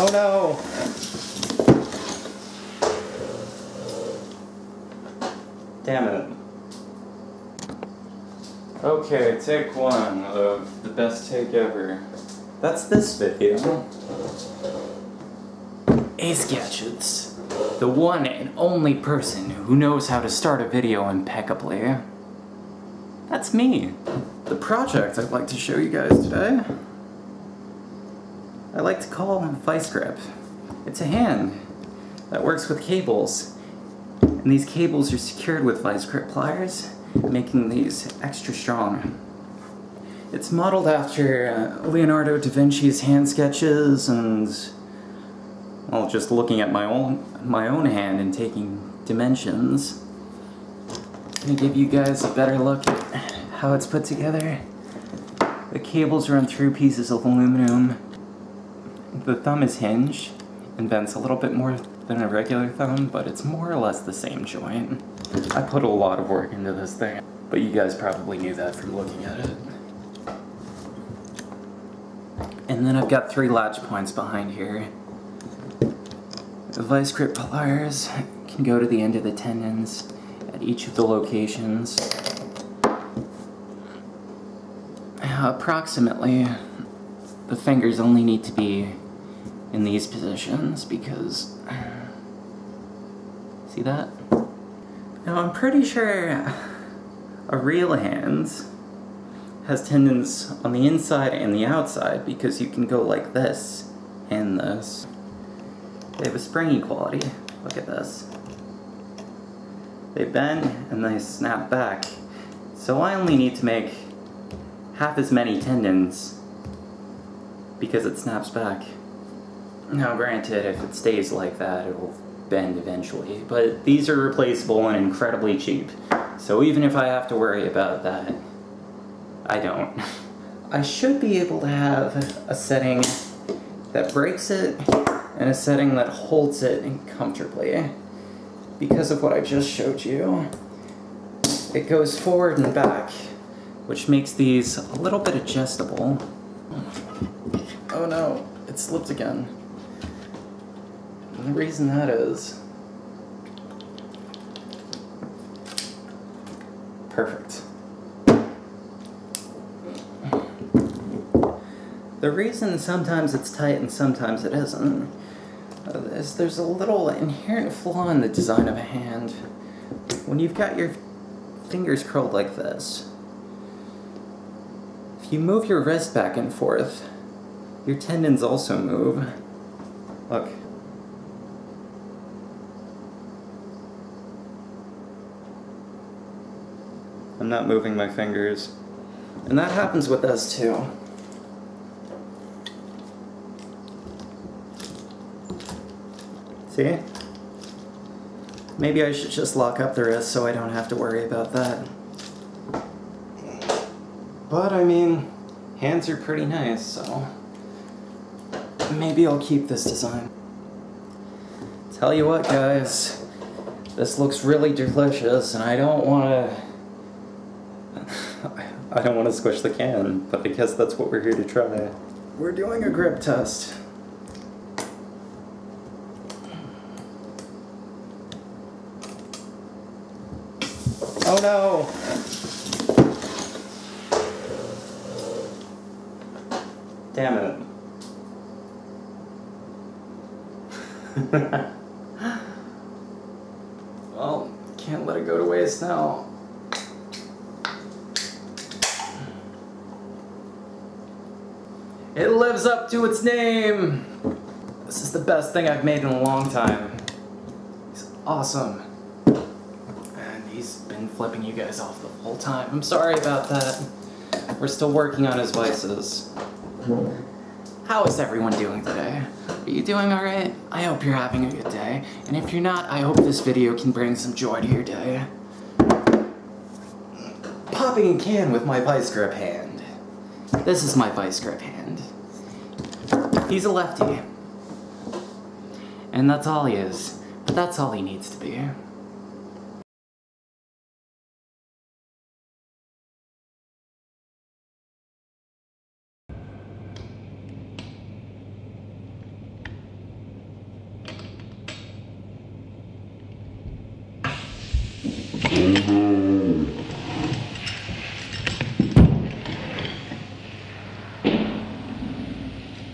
Oh no! Damn it. Okay, take one of the best take ever. That's this video. Ace Gadgets, the one and only person who knows how to start a video impeccably. That's me. The project I'd like to show you guys today, I like to call Vice Grip. It's a hand that works with cables, and these cables are secured with Vice Grip pliers, making these extra strong. It's modeled after uh, Leonardo da Vinci's hand sketches and well, just looking at my own my own hand and taking dimensions. Gonna give you guys a better look at how it's put together. The cables run through pieces of aluminum. The thumb is hinged and bends a little bit more than a regular thumb, but it's more or less the same joint. I put a lot of work into this thing, but you guys probably knew that from looking at it. And then I've got three latch points behind here. The vice grip pliers can go to the end of the tendons at each of the locations. Approximately, the fingers only need to be in these positions because... See that? Now I'm pretty sure a real hand has tendons on the inside and the outside because you can go like this and this. They have a springy quality. Look at this. They bend and they snap back. So I only need to make half as many tendons because it snaps back. Now granted, if it stays like that, it'll bend eventually, but these are replaceable and incredibly cheap. So even if I have to worry about that, I don't. I should be able to have a setting that breaks it and a setting that holds it comfortably. Because of what I just showed you, it goes forward and back, which makes these a little bit adjustable. Oh no, it slipped again. The reason that is... Perfect. The reason sometimes it's tight and sometimes it isn't is there's a little inherent flaw in the design of a hand. When you've got your fingers curled like this, if you move your wrist back and forth, your tendons also move. Look. I'm not moving my fingers. And that happens with us too. See? Maybe I should just lock up the wrist so I don't have to worry about that. But I mean, hands are pretty nice, so maybe I'll keep this design. Tell you what guys, this looks really delicious and I don't want to I don't want to squish the can, but I guess that's what we're here to try. We're doing a grip test. Oh no! Damn it. Well, can't let it go to waste now. It lives up to its name! This is the best thing I've made in a long time. He's awesome And he's been flipping you guys off the whole time. I'm sorry about that. We're still working on his vices. How is everyone doing today? Are you doing alright? I hope you're having a good day. And if you're not, I hope this video can bring some joy to your day. Popping a can with my vice grip hand. This is my vice grip hand. He's a lefty. And that's all he is. But that's all he needs to be.